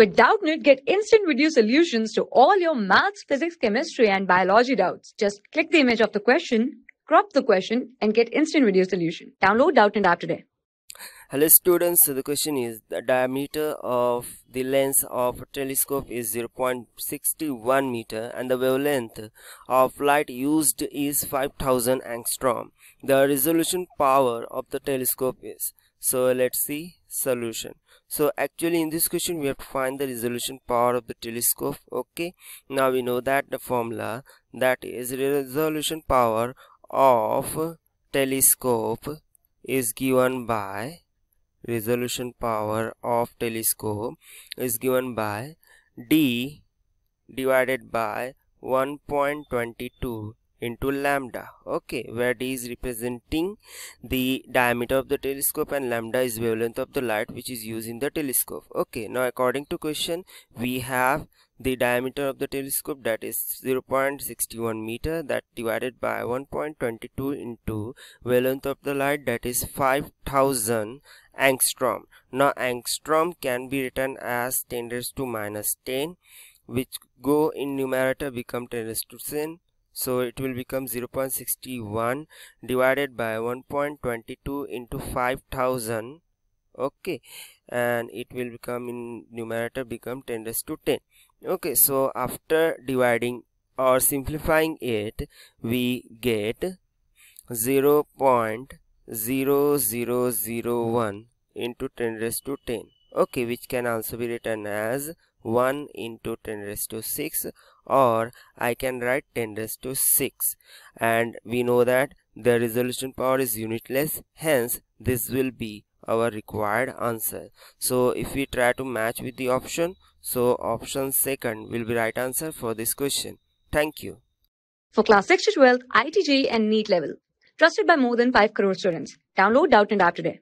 With Doubtnut, get instant video solutions to all your maths, physics, chemistry, and biology doubts. Just click the image of the question, crop the question, and get instant video solution. Download Doubtnut app today. Hello students, so the question is the diameter of the lens of a telescope is 0.61 meter and the wavelength of light used is 5000 angstrom. The resolution power of the telescope is. So let's see solution. So actually in this question we have to find the resolution power of the telescope. Okay. Now we know that the formula that is resolution power of telescope is given by resolution power of telescope is given by d divided by 1.22 into lambda. Okay where d is representing the diameter of the telescope and lambda is wavelength of the light which is used in the telescope. Okay now according to question we have the diameter of the telescope that is 0.61 meter that divided by 1.22 into wavelength of the light that is 5000 angstrom. Now angstrom can be written as 10 raised to minus 10 which go in numerator become 10 raised to 10 so it will become 0.61 divided by 1.22 into 5000 okay. And it will become in numerator become 10 raised to 10 okay. So after dividing or simplifying it we get 0 0.0001 into 10 raised to 10 okay. Which can also be written as 1 into 10 raised to 6 or I can write 10 raised to 6 and we know that the resolution power is unitless hence this will be our required answer so if we try to match with the option so option second will be right answer for this question. Thank you. For class 6 to 12, IIT JEE and NEET level. Trusted by more than 5 crore students. Download Doubtnut app today.